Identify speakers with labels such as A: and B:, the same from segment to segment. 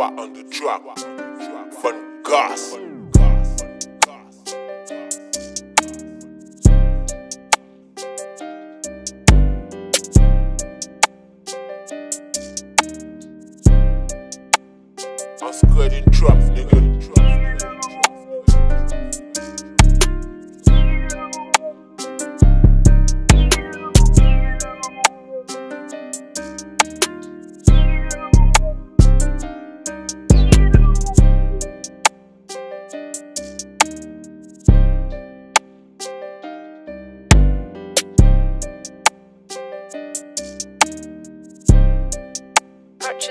A: on the track. Van gas. I'm scared in traps, nigga.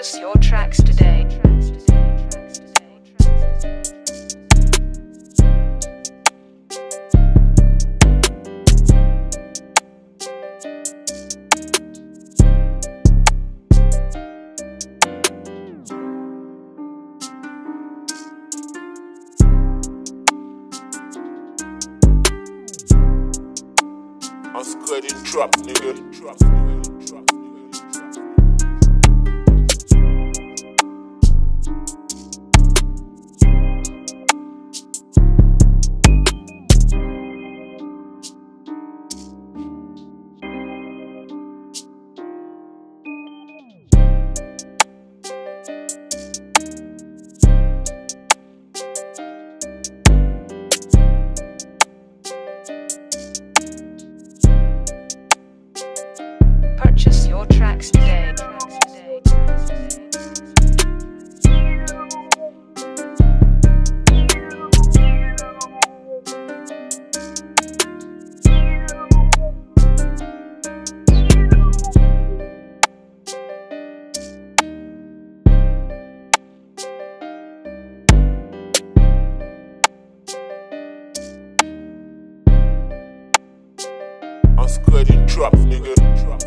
B: Purchase your tracks today.
A: I'm scared in traps, nigga.
B: Purchase your tracks today.
A: In traps, nigga.